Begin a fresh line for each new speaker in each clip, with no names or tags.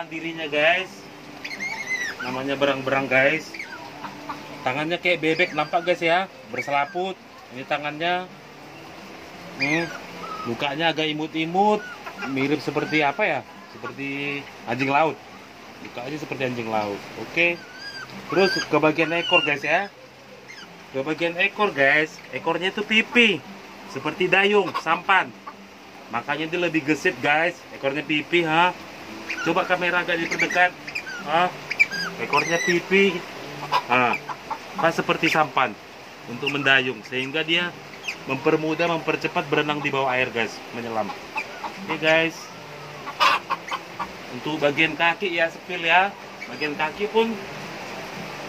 penampakan dirinya guys. Namanya berang-berang guys. Tangannya kayak bebek nampak guys ya, berselaput. Ini tangannya. Hmm, mukanya agak imut-imut, mirip seperti apa ya? Seperti anjing laut. Mukanya seperti anjing laut. Oke. Terus ke bagian ekor guys ya. Ke bagian ekor guys, ekornya itu pipi. Seperti dayung, sampan. Makanya dia lebih gesit guys, ekornya pipi ha. Coba kamera agak diperdekat. Ha? Ekornya pipi. Ha. Pas seperti sampan untuk mendayung sehingga dia mempermudah mempercepat berenang di bawah air guys, menyelam. Oke guys. Untuk bagian kaki ya sepil ya. Bagian kaki pun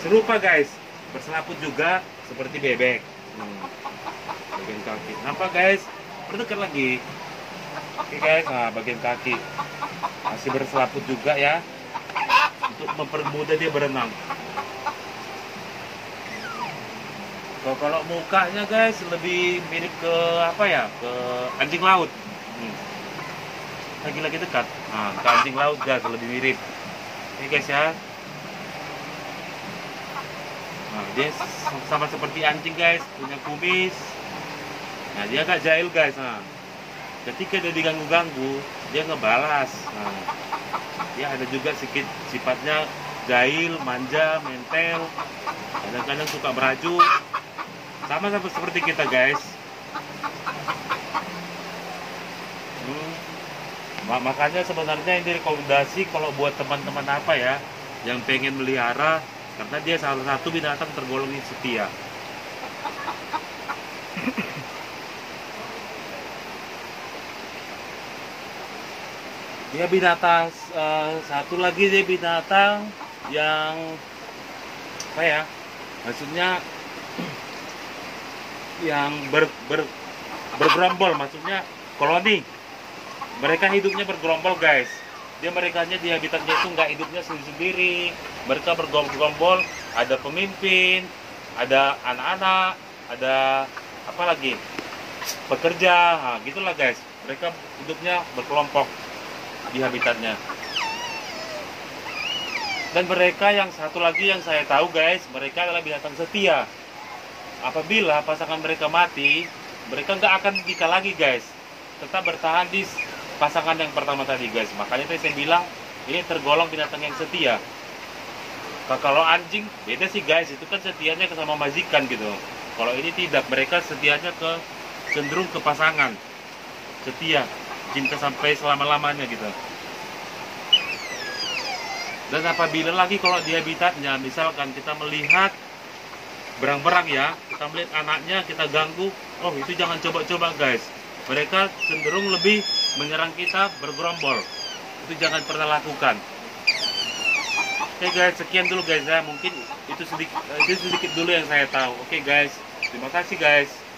serupa guys, berselaput juga seperti bebek. Hmm. Bagian kaki. Nampak guys? Perdekat lagi. Oke guys, nah bagian kaki masih berselaput juga ya untuk mempermudah dia berenang. Kalau, kalau mukanya guys lebih mirip ke apa ya? Ke anjing laut. Hmm. Lagi-lagi dekat. Nah, ke anjing laut guys lebih mirip. Oke guys ya. Nah, dia sama seperti anjing guys, punya kumis. Nah, dia agak jahil guys. Nah, ketika dia diganggu-ganggu dia ngebalas. Nah, dia ada juga sedikit sifatnya jahil, manja, mentel. Kadang-kadang suka beraju. Sama sama seperti kita guys. Hmm. makanya sebenarnya ini rekomendasi kalau buat teman-teman apa ya yang pengen melihara karena dia salah satu binatang tergolong setia dia binatang uh, satu lagi dia binatang yang apa ya maksudnya yang ber, ber bergerombol maksudnya koloni. Mereka hidupnya bergerombol guys. Dia mereka di habitatnya itu nggak hidupnya sendiri sendiri mereka bergerombol ada pemimpin ada anak-anak ada apa lagi? Pekerja. Nah, gitulah guys. Mereka hidupnya berkelompok di habitatnya. Dan mereka yang satu lagi yang saya tahu guys, mereka adalah binatang setia. Apabila pasangan mereka mati, mereka nggak akan nikah lagi guys. Tetap bertahan di pasangan yang pertama tadi guys. Makanya tadi saya bilang ini tergolong binatang yang setia. Kalau anjing beda sih guys, itu kan setianya ke sama majikan gitu. Kalau ini tidak, mereka setianya ke cenderung ke pasangan. Setia cinta sampai selama-lamanya gitu. Dan apabila lagi kalau di habitatnya misalkan kita melihat berang-berang ya kita melihat anaknya kita ganggu oh itu jangan coba-coba guys. Mereka cenderung lebih menyerang kita bergerombol. Itu jangan pernah lakukan. Oke okay guys sekian dulu guys ya. Mungkin itu sedikit itu sedikit dulu yang saya tahu. Oke okay guys terima kasih guys